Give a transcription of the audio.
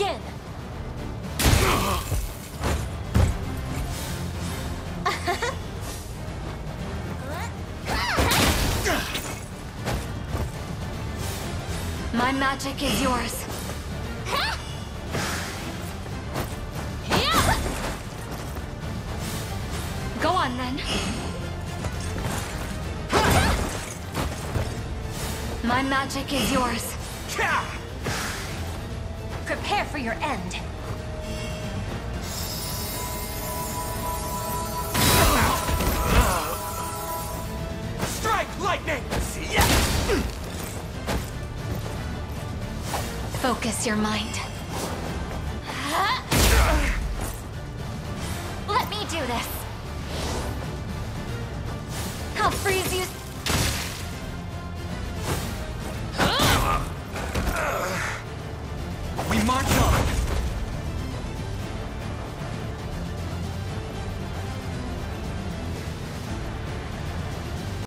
My magic is yours. Go on, then. My magic is yours. For your end. Strike lightning! Focus your mind. Let me do this. We march on!